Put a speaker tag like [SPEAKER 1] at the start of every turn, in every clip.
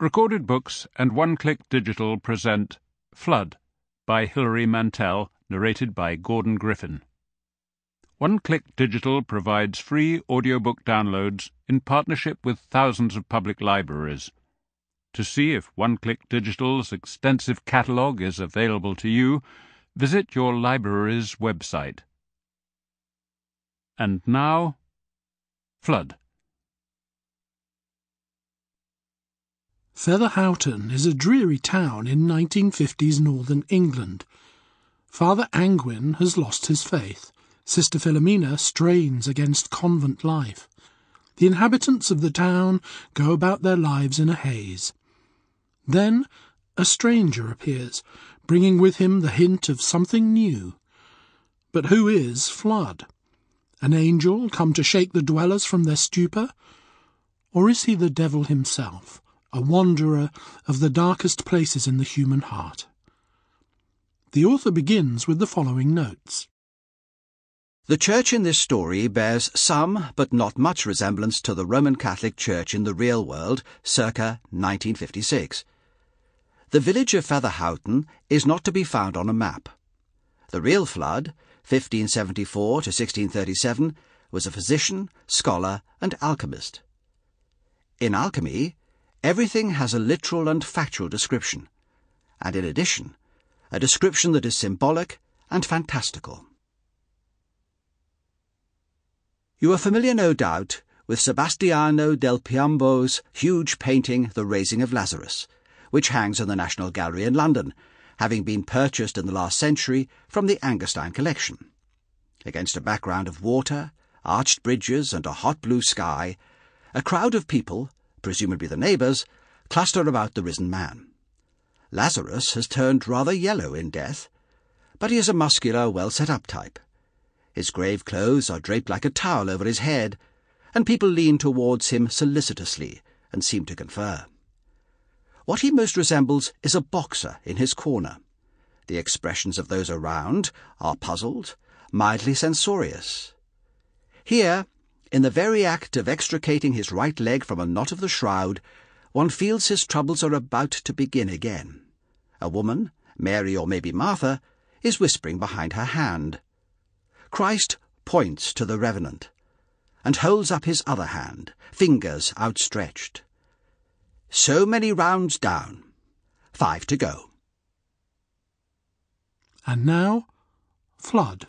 [SPEAKER 1] Recorded Books and One Click Digital present Fludd by Hilary Mantel, narrated by Gordon Griffin. One Click Digital provides free audiobook downloads in partnership with thousands of public libraries. To see if One Click Digital's extensive catalogue is available to you, visit your library's website. And now, Fludd.
[SPEAKER 2] Fetherhoughton is a dreary town in 1950s northern England. Father Angwin has lost his faith. Sister Philomena strains against convent life. The inhabitants of the town go about their lives in a haze. Then a stranger appears, bringing with him the hint of something new. But who is Fludd? An angel come to shake the dwellers from their stupor? Or is he the devil himself? A wanderer of the darkest places in the human heart. The author begins with the following notes.
[SPEAKER 3] The church in this story bears some, but not much resemblance to the Roman Catholic Church in the real world, circa 1956. The village of Fetherhoughton is not to be found on a map. The real Fludd, 1574 to 1637, was a physician, scholar, and alchemist. In alchemy, Everything has a literal and factual description, and in addition, a description that is symbolic and fantastical. You are familiar, no doubt, with Sebastiano del Piombo's huge painting, The Raising of Lazarus, which hangs in the National Gallery in London, having been purchased in the last century from the Angerstein collection. Against a background of water, arched bridges, and a hot blue sky, a crowd of people, presumably the neighbours, cluster about the risen man. Lazarus has turned rather yellow in death, but he is a muscular, well set up type. His grave clothes are draped like a towel over his head, and people lean towards him solicitously and seem to confer. What he most resembles is a boxer in his corner. The expressions of those around are puzzled, mildly censorious. Here, in the very act of extricating his right leg from a knot of the shroud, one feels his troubles are about to begin again. A woman, Mary or maybe Martha, is whispering behind her hand. Christ points to the revenant and holds up his other hand, fingers outstretched. So many rounds down, five to go.
[SPEAKER 2] And now, Fludd.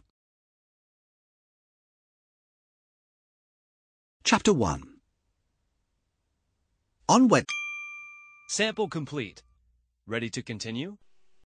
[SPEAKER 3] Chapter 1 On Wed...
[SPEAKER 4] Sample complete. Ready to continue?